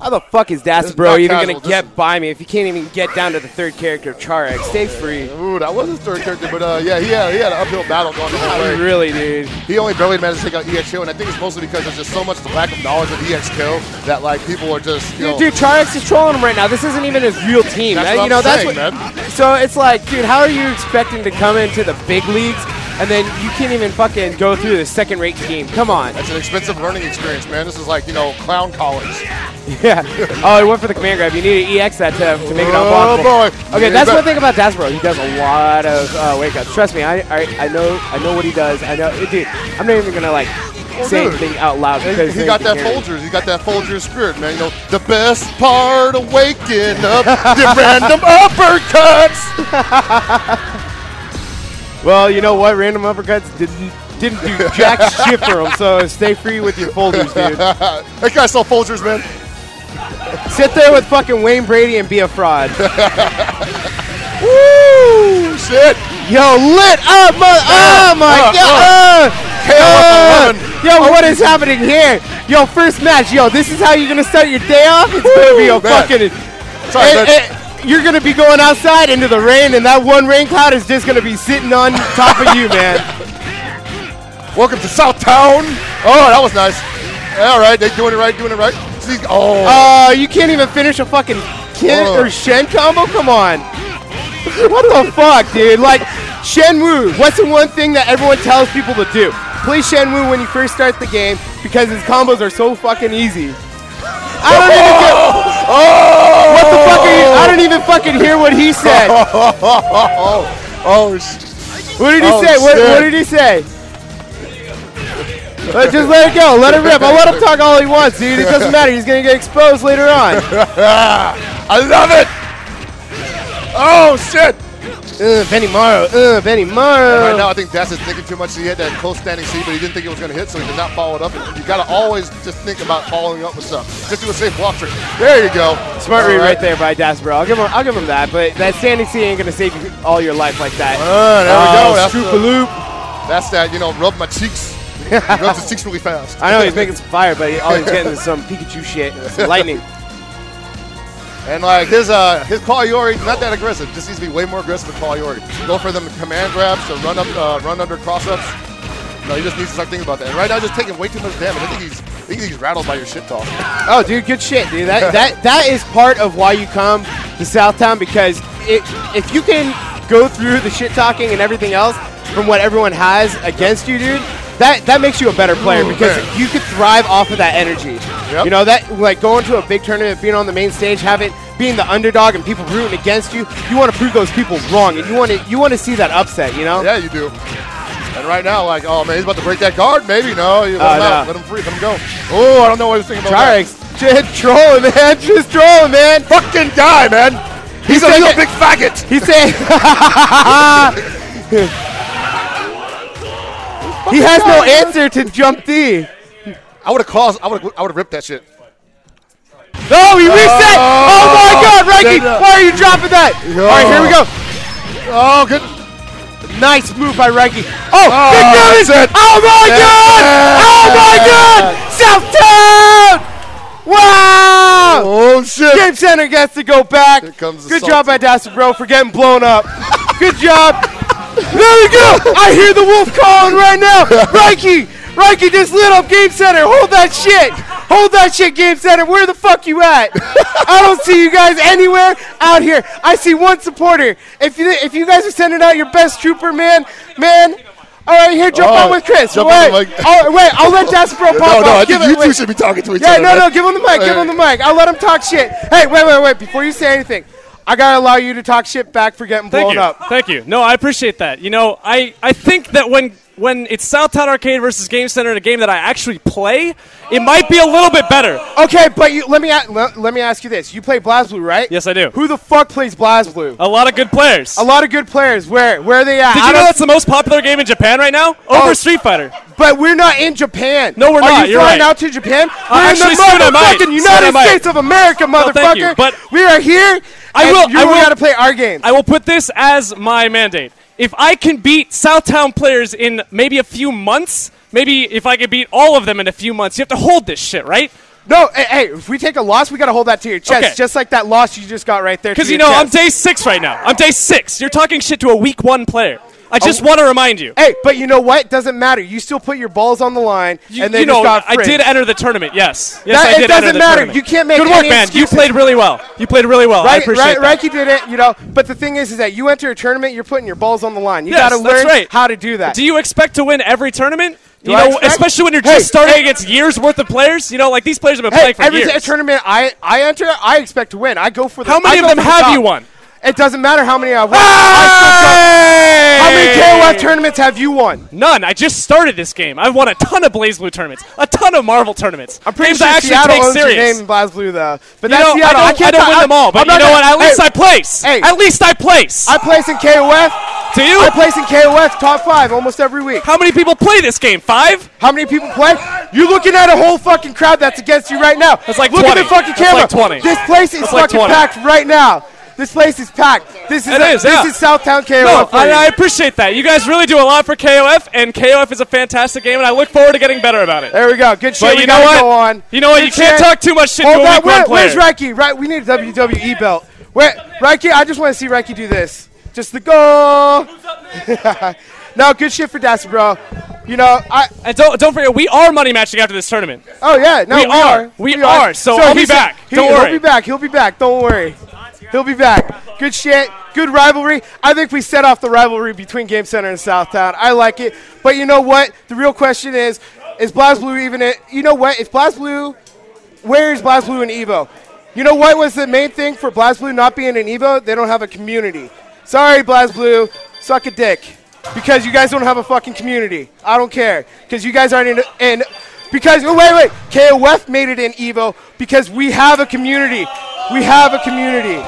How the fuck is Das Bro even casual, gonna this get by me if he can't even get down to the third character of Charex? Stay free. Ooh, that was his third character, but uh, yeah, he had he had an uphill battle going the whole way. Really, dude. He only barely managed to take out EXO, and I think it's mostly because there's just so much lack of knowledge of EXO that like people are just you know. Dude, dude, is trolling him right now. This isn't even his real team. That's That- what you know, I'm that's saying, what. man. So it's like, dude, how are you expecting to come into the big leagues and then you can't even fucking go through the second-rate team? Come on. That's an expensive learning experience, man. This is like you know clown college. Yeah. Oh, he went for the command grab. You need to EX that to, to make it Oh, boy. Okay, that's one thing about Dasbro. He does a lot of uh, wake ups. Trust me, I, I I know I know what he does. I know, dude. I'm not even gonna like say dude. anything out loud because He they got that. Folgers. He got that Folgers spirit, man. You know, the best part of waking up, the random uppercuts. Well, you know what? Random uppercuts didn't didn't do jack shit for him. So stay free with your Folgers, dude. that guy saw Folgers, man. Sit there with fucking Wayne Brady and be a fraud. Woo! Shit. Yo, lit up, mother- oh my uh, god! Uh, with yo, what is happening here? Yo, first match. Yo, this is how you're gonna start your day off. It's gonna be a Woo, man. fucking. Sorry, You're gonna be going outside into the rain, and that one rain cloud is just gonna be sitting on top of you, man. Welcome to Southtown. Oh, that was nice. All right, they doing it right, doing it right. See, oh, Uh, you can't even finish a fucking Kid Oh. or Shen combo. Come on. what the fuck, dude? Like Shen Woo. What's the one thing that everyone tells people to do? Play Shen Woo when you first start the game because his combos are so fucking easy. I don't even get. Fucking hear what he said. oh, oh, What did he Oh, say? What, what did he say? Uh, just let it go. Let it rip. I'll let him talk all he wants, dude. It doesn't matter. He's gonna get exposed later on. I love it. Oh shit! Uh, Benimaru. Uh, Benimaru. Right now, I think Das is thinking too much. He had that close standing C, but he didn't think it was going to hit, so he did not follow it up. You got to always just think about following up with stuff. Just do a safe block trick. There you go. Smart read right there by Das, bro. I'll give him. I'll give him that. But that standing C ain't gonna save you all your life like that. Ah, there we go. Oh, That's, the- loop. that's that. You know, rub my cheeks. He rubs his cheeks really fast. I know he's making some fire, but he, all he's getting is some Pikachu shit, some lightning. And like his uh his call Yori, not that aggressive. Just needs to be way more aggressive with call Yori. Go for them command grabs to run up, uh, run under cross ups. No, he just needs to start thinking about that. And right now, just taking way too much damage. I think he's, I think he's rattled by your shit talk. Oh, dude, good shit, dude. That that that is part of why you come to Southtown because it, if you can go through the shit talking and everything else from what everyone has against you, dude. That, that makes you a better player because you could thrive off of that energy. Yep. You know that like going to a big tournament, being on the main stage, having being the underdog and people rooting against you. You want to prove those people wrong, and you want to you want to see that upset. You know? Yeah, you do. And right now, like, oh man, he's about to break that guard. Maybe no, you let Oh, him out, no. let him free, let him go. Oh, I don't know what he's thinking about. that. Trirex, just trolling, man. Just trolling, man. Fucking guy, man. He's, a saying little big faggot. He's saying he has no answer to jump D. I would have caused. I would. I would have ripped that shit. No, he oh, reset. Oh, my God, Reiki, why are you dropping that? All right, here we go. Oh, good. Nice move by Reiki. Oh, Oh, big damage. that's. Oh my That's God. it. Oh my God. Southtown. Wow. Oh shit. Game Center gets to go back. Here comes the Good salt. job by Dasta Bro for getting blown up. Good job. There we go. I hear the wolf calling right now. Reiki, Reiki just lit up Game Center. Hold that shit. Hold that shit, Game Center. Where the fuck you at? I don't see you guys anywhere out here. I see one supporter. If you if you guys are sending out your best trooper, man, man. All right, here, jump Oh, on with Chris. wait, mic. oh, wait, I'll let Dasta Bro pop No, no. I think you two should be talking to each Yeah, other. Yeah, no, no, give him the mic, give him the mic. I'll let him talk shit. Hey, wait, wait, wait. Before you say anything, I gotta allow you to talk shit back for getting Thank blown you. up. Thank you. No, I appreciate that. You know, I, I think that when when it's Southtown Arcade versus Game Center in a game that I actually play, it might be a little bit better. Okay, but you, let me let, let me ask you this: You play BlazBlue, right? Yes, I do. Who the fuck plays BlazBlue? A lot of good players. A lot of good players. Where where are they at? Did I you know that's the most popular game in Japan right now? Oh. Over Oh. Street Fighter. But we're not in Japan. No, we're are not. you You're flying right. out to Japan? Uh, we're actually, in the soon I might. motherfucking United. States of America, motherfucker. thank you, but- we are here. I will- You I will- gotta play our game. I will put this as my mandate. If I can beat Southtown players in maybe a few months, maybe if I can beat all of them in a few months, you have to hold this shit, right? No, hey, hey, if we take a loss, we got to hold that to your chest, Okay. just like that loss you just got right there. Because you know I'm day six right now. I'm day six. You're talking shit to a week one player. I just Oh. want to remind you. Hey, but you know what? Doesn't matter. You still put your balls on the line, You, and then you know, I did enter the tournament. Yes, yes, That- I it doesn't enter the matter. tournament. You can't make Good work, man. excuses. You played really well. You played really well. I Right, appreciate right, that. Reiki did it, you know. But the thing is, is that you enter a tournament, you're putting your balls on the line. You Yes, got to learn right. how to do that. Do you expect to win every tournament? Do you I know, expect- especially when you're Hey, just starting hey. against years worth of players. You know, like these players have been hey, playing for every years. t- tournament I I enter, I expect to win. I go for the. How many I of them the have top. you won? It doesn't matter how many I've won. I How many KOF tournaments have you won? None. I just started this game. I've won a ton of BlazBlue tournaments, a ton of Marvel tournaments. I'm pretty Games sure I actually Seattle take owns your serious. name in BlazBlue though. But You that's know, Seattle. I don't, can't I don't win them all, but you know gonna- what? At least hey, I place. hey. At least I place. I place in KOF. Do you? I place in KOF top five almost every week. How many people play this game? Five? How many people play? You're looking at a whole fucking crowd that's against you right now. That's like Look 20. at the fucking That's camera. like 20. This place is That's like fucking 20. packed right now. This place is packed. This is It a- is, this is Southtown KOF. No, I. I appreciate that. You guys really do a lot for KOF, and KOF is a fantastic game, and I look forward to getting better about it. there we go. Good shit. But we you know what? Go on. You know what? Good You can't shit. talk too much shit to Hold a on. Where, where's Reiki? Right. We need a WWE belt. Where Reiki? I just want to see Reiki do this. Just the go. no, good shit for Dasty, bro. You know, I. And don't don't forget, we are money matching after this tournament. Oh yeah, no, We we, are. We are. So I'll be back. he- Don't worry. He'll be back. He'll be back. Don't worry. He'll be back. Good shit. Good rivalry. I think we set off the rivalry between Game Center and Southtown. I like it. But you know what? The real question is, is BlazBlue even it? You know what? If BlazBlue, where is BlazBlue in Evo? You know what was the main thing for BlazBlue not being in Evo? They don't have a community. Sorry, BlazBlue. Suck a dick. Because you guys don't have a fucking community. I don't care. Because you guys aren't in, in because oh, wait, wait. KOF made it in Evo because we have a community. We have a community.